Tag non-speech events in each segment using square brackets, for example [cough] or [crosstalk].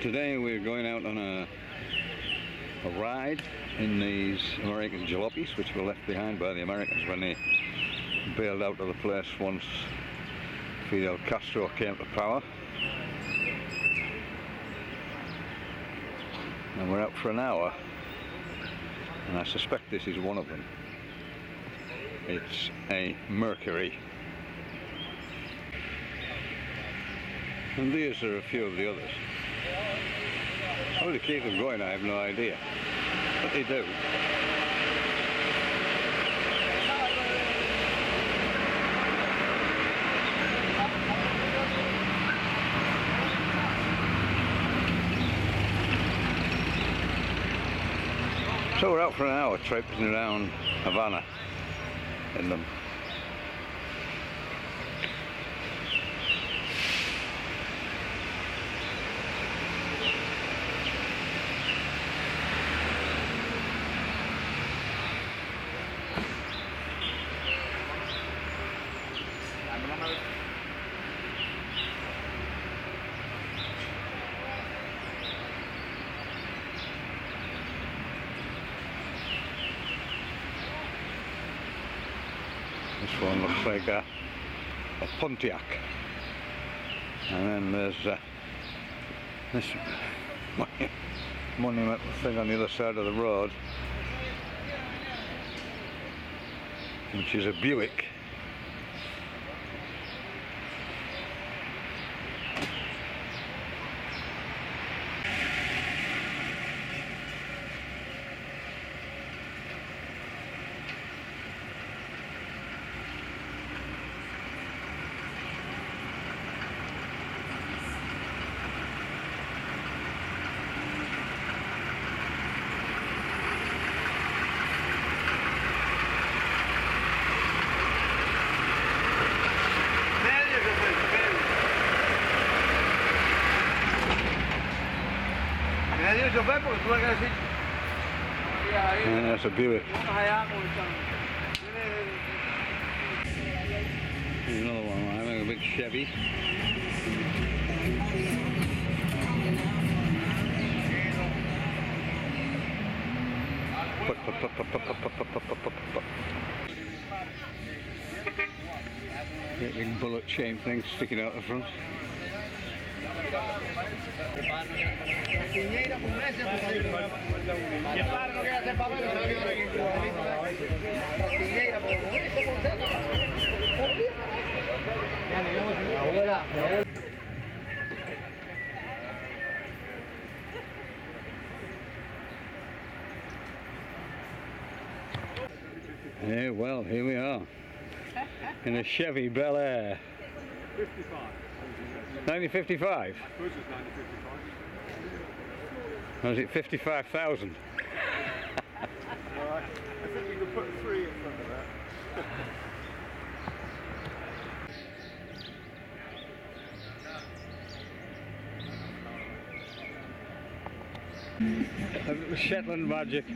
Today we're going out on a, a ride in these American jalopies which were left behind by the Americans when they bailed out of the place once Fidel Castro came to power. And we're out for an hour and I suspect this is one of them. It's a Mercury. And these are a few of the others. How they keep them going I have no idea. But they do. So we're out for an hour traipsing around Havana in them. This one looks like a, a Pontiac. And then there's uh, this monument thing on the other side of the road, which is a Buick. Chofer porque tuve que decir. And that's a Buick. Vamos allá con el Here's another one, I'm having a big Chevy. Put, put, put, put, put, put, put, put, put, put, put, put. Great big bullet chain thing sticking out the front. Yeah, well, here we are. In a Chevy Bel Air. 55. 1955? Which is 1955. Or is it 55,000? [laughs] Alright. I think you could put three in front of that. [laughs] Shetland magic. [laughs]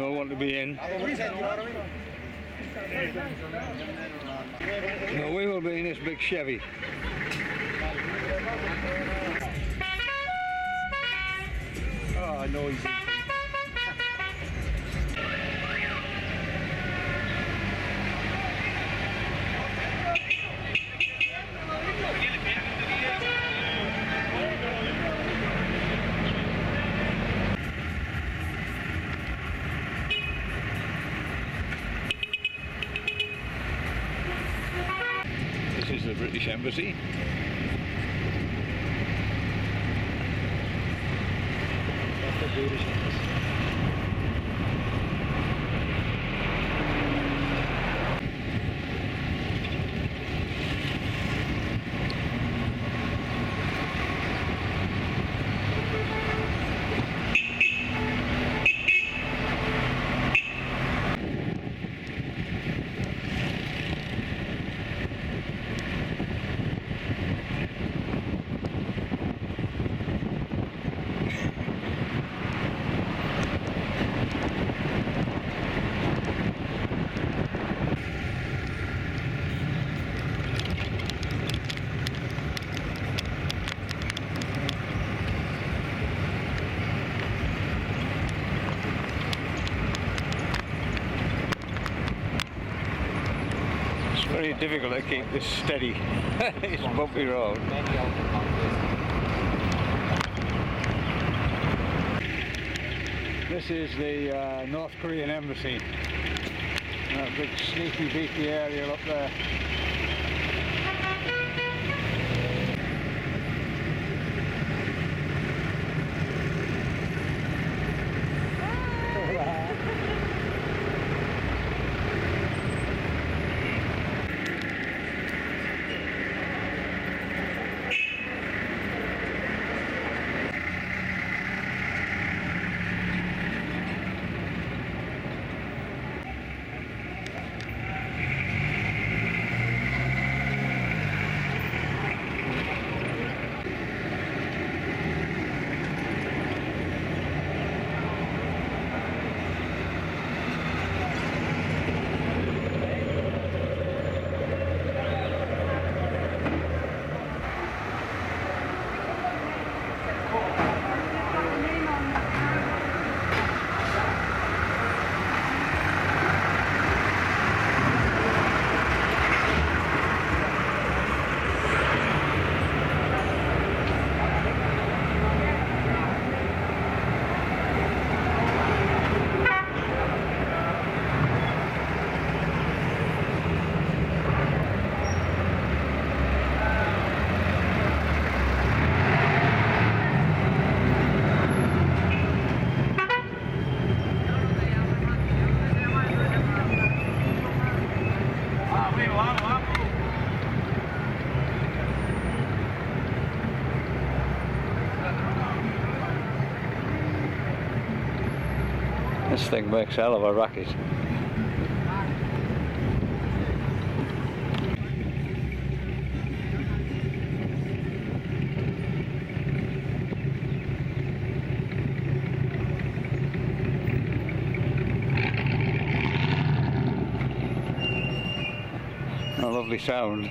Don't want to be in. No, we will be in this big Chevy. Oh, noisy. Embassy. That's the British Embassy. Difficult to [laughs] keep this steady. it's a bumpy road. This is the uh, North Korean embassy. That big sneaky beaky area up there. This thing makes hell of a racket. A lovely sound.